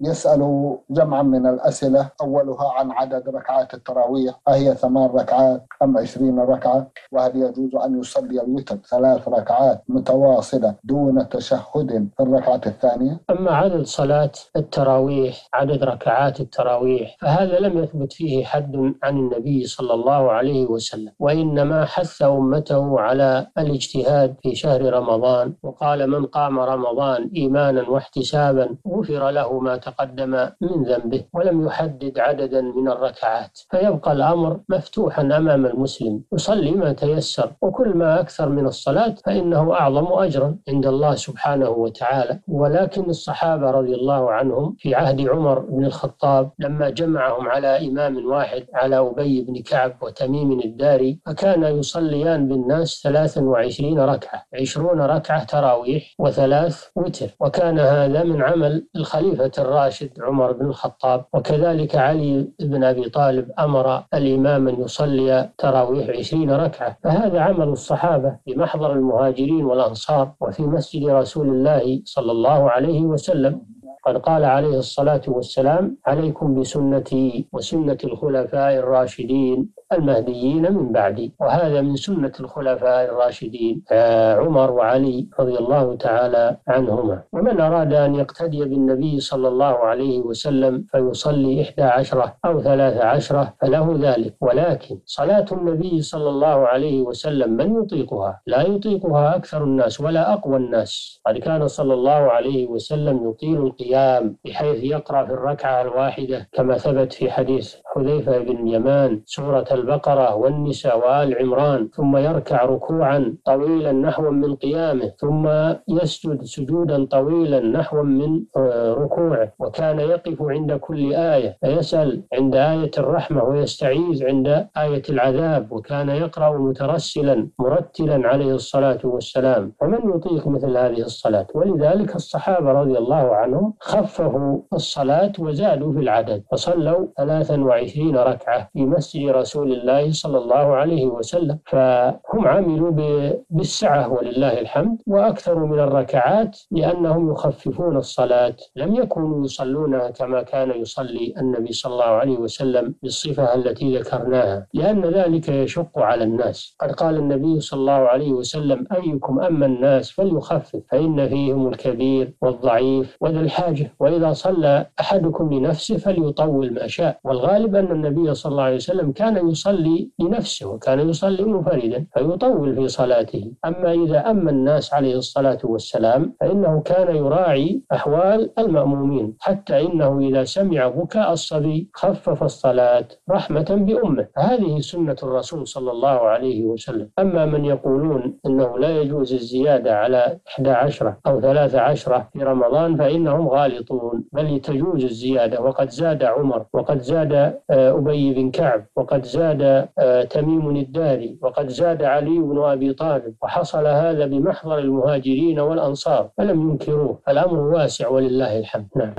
يسأل جمعا من الأسئلة أولها عن عدد ركعات التراويح أهي ثمان ركعات أم عشرين ركعة؟ وهل يجوز أن يصلي الوتر ثلاث ركعات متواصلة دون تشهد في الركعة الثانية؟ أما عدد صلاة التراويح عدد ركعات التراويح فهذا لم يثبت فيه حد عن النبي صلى الله عليه وسلم وإنما حث أمته على الاجتهاد في شهر رمضان وقال من قام رمضان إيمانا واحتسابا غفر له ما تقدم من ذنبه ولم يحدد عددا من الركعات فيبقى الأمر مفتوحا أمام المسلم. يصلي ما تيسر وكل ما أكثر من الصلاة فإنه أعظم أجرا عند الله سبحانه وتعالى. ولكن الصحابة رضي الله عنهم في عهد عمر بن الخطاب لما جمعهم على إمام واحد على أبي بن كعب وتميم الداري فكان يصليان بالناس ثلاثا وعشرين ركعة عشرون ركعة تراويح وثلاث وتر. وكان هذا من عمل الخليفة الراشد عمر بن الخطاب. وكذلك علي بن أبي طالب أمر الإمام أن يصلي تراويح عشرين ركعة. فهذا عمل الصحابة في محضر المهاجرين والأنصار وفي مسجد رسول الله صلى الله عليه وسلم. قد قال عليه الصلاة والسلام عليكم بسنتي وسنة الخلفاء الراشدين المهديين من بعدي. وهذا من سنة الخلفاء الراشدين عمر وعلي رضي الله تعالى عنهما. ومن أراد أن يقتدي بالنبي صلى الله عليه وسلم فيصلي إحدى عشرة أو ثلاث عشرة فله ذلك. ولكن صلاة النبي صلى الله عليه وسلم من يطيقها؟ لا يطيقها أكثر الناس ولا أقوى الناس. قد كان صلى الله عليه وسلم يطيل القيام بحيث يقرأ في الركعة الواحدة كما ثبت في حديث حذيفة بن يمان سورة البقرة والنساء وآل عمران ثم يركع ركوعا طويلا نحو من قيامه ثم يسجد سجودا طويلا نحو من ركوعه وكان يقف عند كل آية فيسأل عند آية الرحمة ويستعيذ عند آية العذاب وكان يقرأ مترسلا مرتلا عليه الصلاة والسلام. فمن يطيق مثل هذه الصلاة؟ ولذلك الصحابة رضي الله عنهم خففوا الصلاة وزادوا في العدد فصلوا 23 ركعة في مسجد رسول الله صلى الله عليه وسلم فهم عملوا بالسعة ولله الحمد وأكثروا من الركعات لأنهم يخففون الصلاة. لم يكونوا يصلونها كما كان يصلي النبي صلى الله عليه وسلم بالصفة التي ذكرناها لأن ذلك يشق على الناس. قد قال النبي صلى الله عليه وسلم أيكم أما الناس فليخفف فإن فيهم الكبير والضعيف وذا الحاجة وإذا صلى أحدكم لنفسه فليطول ما شاء. والغالب أن النبي صلى الله عليه وسلم كان يصلي لنفسه وكان يصلي منفردا فيطول في صلاته. أما إذا أما الناس عليه الصلاة والسلام فإنه كان يراعي أحوال المأمومين حتى إنه إذا سمع بكاء الصبي خفف الصلاة رحمة بأمه. هذه سنة الرسول صلى الله عليه وسلم. أما من يقولون أنه لا يجوز الزيادة على 11 أو 13 في رمضان فإنهم غالطون. بل تجوز الزيادة وقد زاد عمر وقد زاد أبي بن كعب وقد زاد تميم الداري وقد زاد علي بن أبي طالب وحصل هذا بمحضر المهاجرين والأنصار فلم ينكروه الأمر واسع ولله الحمد. نعم.